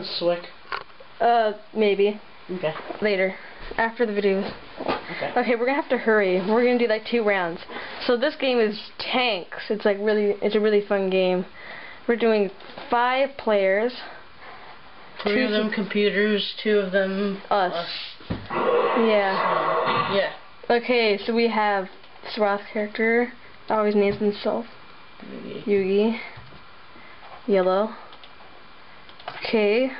uh, Swick? Uh, maybe. Okay. Later. After the video. Okay. Okay, we're gonna have to hurry. We're gonna do like two rounds. So this game is tanks. It's like really, it's a really fun game. We're doing five players. Three two of them computers, two of them Us. Yeah. Yeah. Okay, so we have Sroth character. Always names himself. Yugi. Yellow. Okay.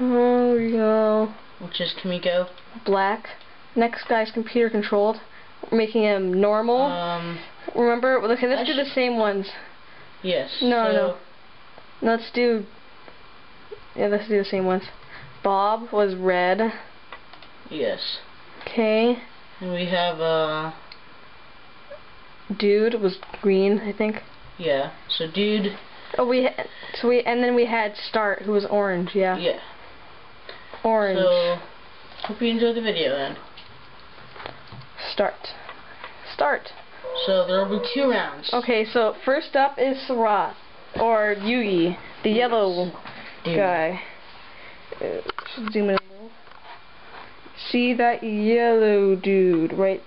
Oh, we go. Which is Kimiko. Black. Next guy's computer controlled. We're making him normal. Um, Remember? Okay, let's I do the same ones. yes. No, so, no. Let's do. Yeah, let's do the same ones. Bob was red. Yes. Okay. And we have, uh, Dude was green, I think. yeah. So, dude, Oh, we ha- so we and then we had Start, who was orange. Yeah, yeah. orange. So, hope you enjoyed the video then. Start. Start. So, there will be two rounds. Okay, so first up is Sarath, or Yugi, the yellow Dude. guy. Uh, should zoom in a little. See that yellow dude right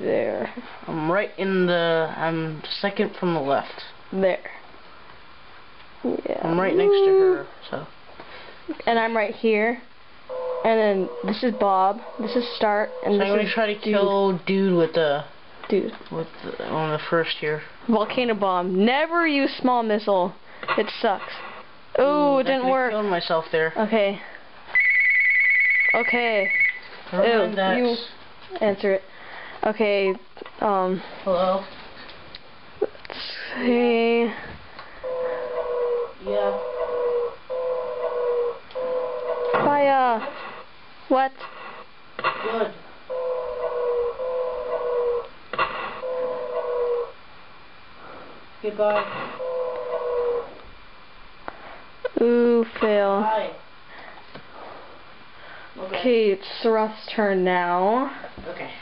there. I'm right in the, I'm second from the left. There. Yeah. I'm right next to her, so. And I'm right here. And then this is Bob. This is Start. And So this I'm gonna is try to dude. kill dude with the, dude. with the, on the first here. Volcano bomb. Never use small missile. It sucks. Oh, Mm, it didn't could've work. killed myself there. Okay. Okay. Ew, you- Answer it. Okay. Um. Hello? Let's see. Yeah. Fire. What? Good. Goodbye. Ooh, fail. Bye. Okay, it's Sarath's turn now. Okay.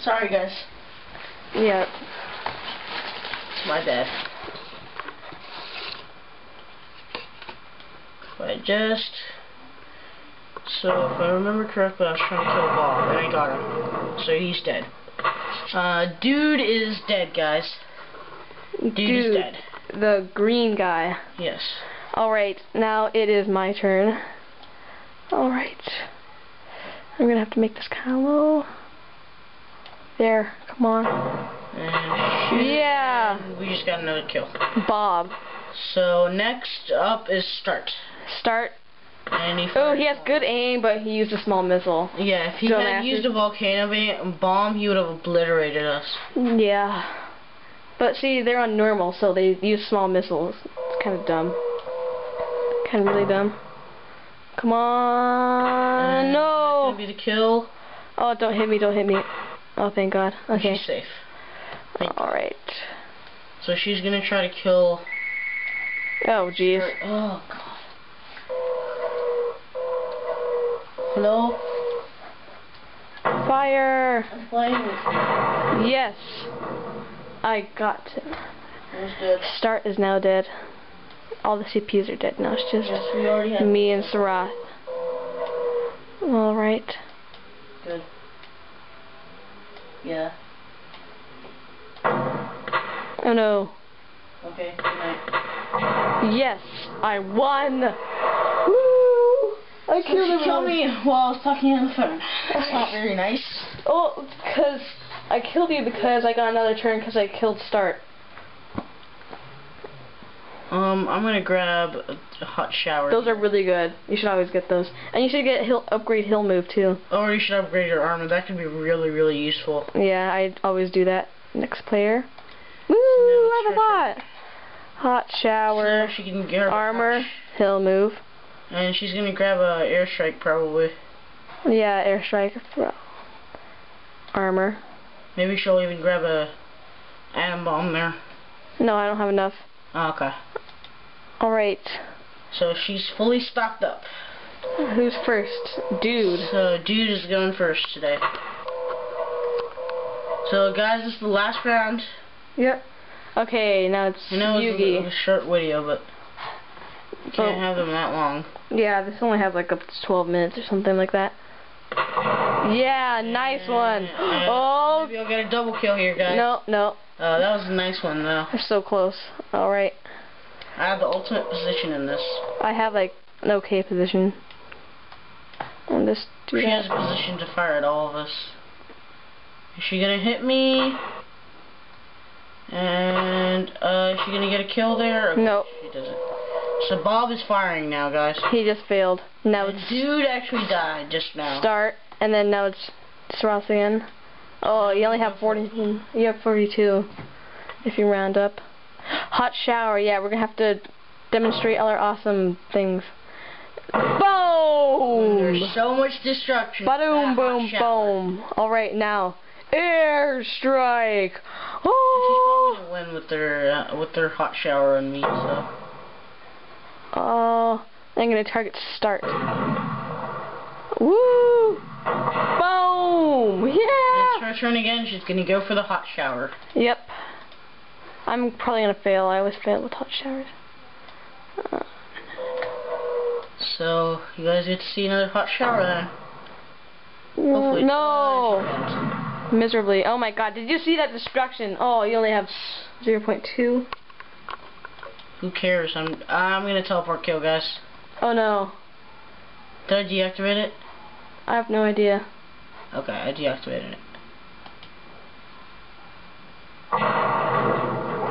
Sorry, guys. Yeah. It's my bad. I just... So, if I remember correctly, I was trying to kill Bob, and I got him. So he's dead. Uh, dude is dead, guys. Dude, is dead. The green guy. Yes. Alright, now it is my turn. Alright. I'm gonna have to make this kind of low. There, come on. And shoot. Yeah! We just got another kill. Bob. So, next up is Start. Start. Oh, he has good aim, but he used a small missile. Yeah, if he Dumbass. had used a volcano bomb, he would have obliterated us. Yeah. But see, they're on normal, so they use small missiles. It's kind of dumb. Kind of really dumb. Come on. And no! Be the kill. Oh, don't hit me, don't hit me. Oh, thank God. Okay. She's safe. Thank. Alright. So she's gonna try to kill. Oh, jeez. Oh God. Hello. Fire! I'm playing with you. Yes! I got dead? Start is now dead. All the CPUs are dead now. It's just Yes, we already have. me and Sarath. Alright. Good. Yeah. Oh no. Okay. Good night. Yes! I won! I So she killed me while I was talking on the phone. That's not very nice. Oh, because I killed you because I got another turn because I killed Start. Um, I'm gonna grab a, hot shower. Those are really good. You should always get those. And you should get hill upgrade hill move too. Or you should upgrade your armor. That could be really, really useful. Yeah, I always do that. Next player. Woo! now I have a lot. Hot shower, So she can get her armor, hill move. And she's gonna grab a airstrike probably. Yeah, airstrike. Armor. Maybe she'll even grab a atom bomb there. No, I don't have enough. Oh, okay. Alright. So she's fully stocked up. Who's first? Dude. So dude is going first today. So guys, this is the last round. Yep. Okay, now it's I know it's a, Yugi. a short video, but Can't Oh. have them that long. Yeah, this only has like up to 12 minutes or something like that. Yeah, nice one. Uh, Oh, Maybe I'll get a double kill here, guys. no, no. Uh, that was a nice one, though. They're so close. Alright. I have the ultimate position in this. I have like an okay position. Just do She has a position to fire at all of us. Is she gonna hit me? And, uh, is she gonna get a kill there? Okay, Nope. She doesn't. So Bob is firing now, guys. He just failed. Now And it's dude actually died just now. start, and then now it's Ross again. Oh, you only have 40. You have 42 if you round up. Hot shower. Yeah, we're gonna have to demonstrate all our awesome things. Boom! There's so much destruction. Boom, boom, boom. All right, now airstrike. She's Oh, gonna win with their uh, with their hot shower on me. So I'm gonna target start. Woo! Boom! Yeah! it's her turn again. She's gonna go for the hot shower. Yep. I'm probably gonna fail. I always fail with hot showers. Uh, So you guys get to see another hot shower then. Hopefully. no. Miserably. Oh my god, did you see that destruction? Oh, you only have 0.2. Who cares? I'm I'm gonna teleport kill, guys. Oh no. Did I deactivate it? I have no idea. Okay, I deactivated it.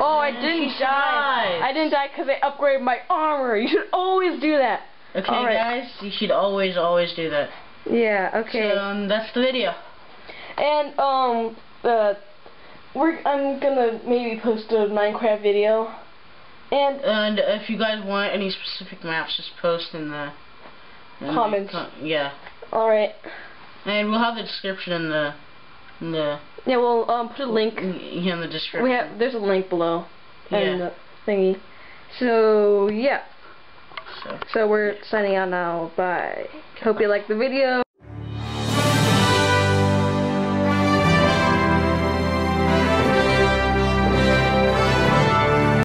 Oh, I didn't she die. I didn't die because I upgraded my armor. You should always do that. Okay, Alright. guys, you should always, always do that. Yeah. Okay. So, um, that's the video. and um, uh, we're I'm gonna maybe post a Minecraft video. And And if you guys want any specific maps, just post in the in the Comments. com- yeah, all right. and we'll have the description in the in the Yeah, we'll um put a link. in, in the description. We have there's a link below Yeah. in the thingy. So yeah. So. So we're signing out now. Bye. Hope you like the video.